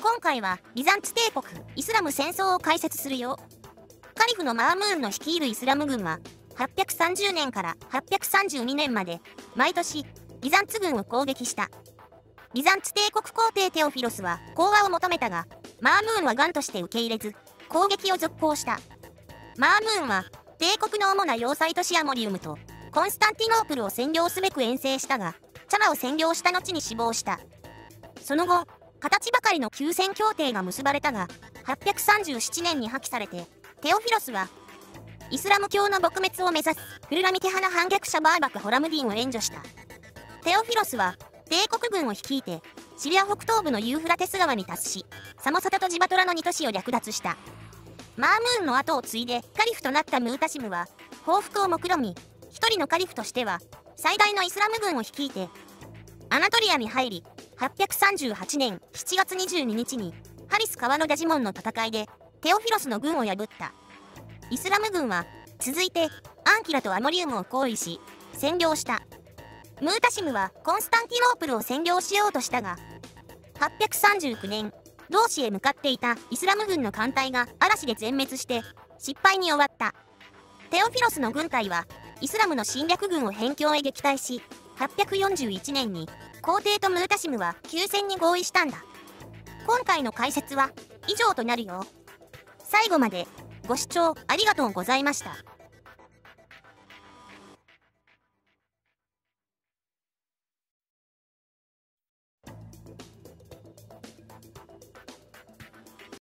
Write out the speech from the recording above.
今回はビザンツ帝国イスラム戦争を解説するよ。カリフのマームーンの率いるイスラム軍は830年から832年まで毎年ビザンツ軍を攻撃した。ビザンツ帝国皇帝テオフィロスは講和を求めたがマームーンはガンとして受け入れず攻撃を続行した。マームーンは帝国の主な要塞都市アモリウムとコンスタンティノープルを占領すべく遠征したがチャラを占領した後に死亡した。その後形ばかりの休戦協定が結ばれたが837年に破棄されてテオフィロスはイスラム教の撲滅を目指すフルラミテハナ反逆者バーバク・ホラムディンを援助した。テオフィロスは帝国軍を率いてシリア北東部のユーフラテス川に達しサモサタとジバトラの2都市を略奪した。マームーンの後を継いでカリフとなったムータシムは報復を目論み一人のカリフとしては最大のイスラム軍を率いてアナトリアに入り838年7月22日にハリス川のダジモンの戦いでテオフィロスの軍を破った。イスラム軍は続いてアンキラとアモリウムを包囲し占領した。ムータシムはコンスタンティノープルを占領しようとしたが839年同志へ向かっていたイスラム軍の艦隊が嵐で全滅して失敗に終わった。テオフィロスの軍隊はイスラムの侵略軍を辺境へ撃退し841年に皇帝とムータシムは休戦に合意したんだ。今回の解説は以上となるよ最後までご視聴ありがとうございました。